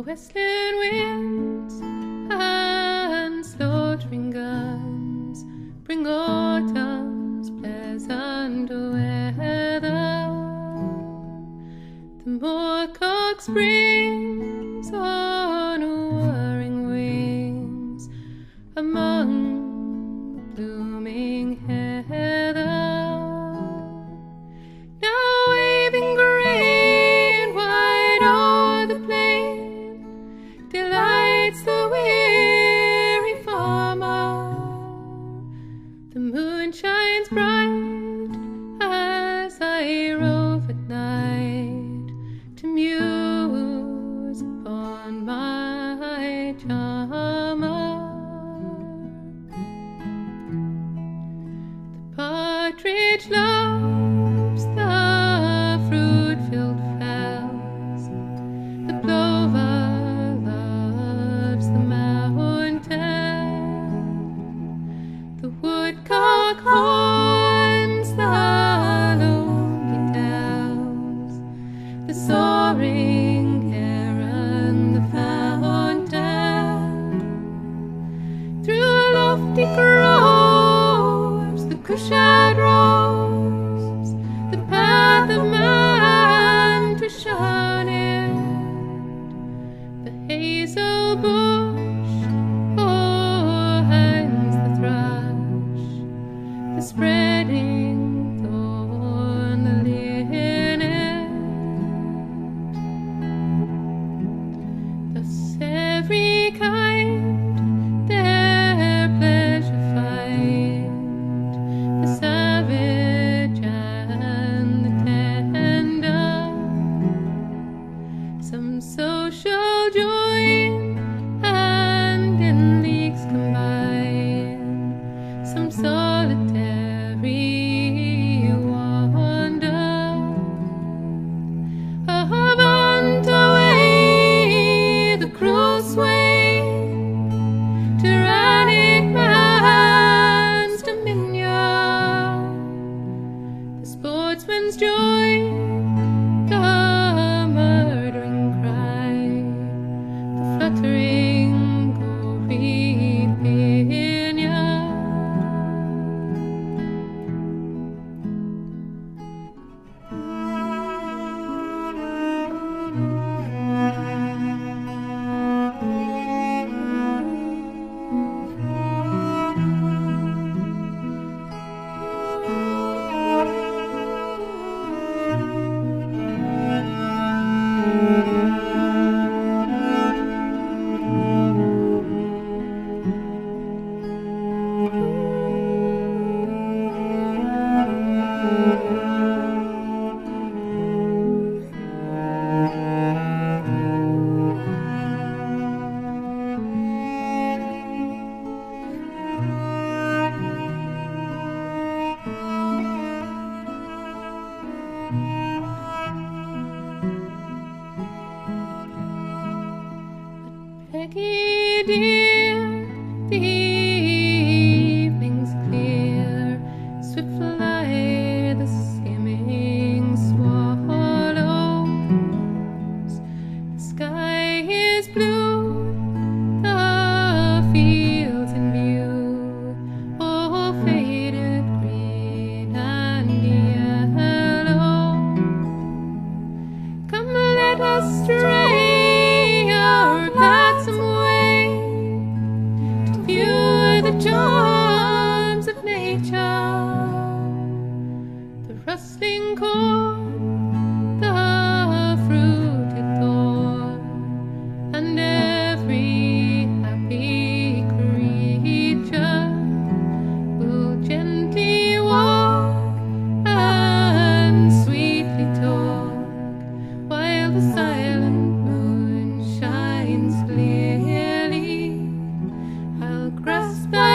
the western winds and slaughtering guns bring autumn's pleasant weather. The moorcock bring. days sky is blue. grasp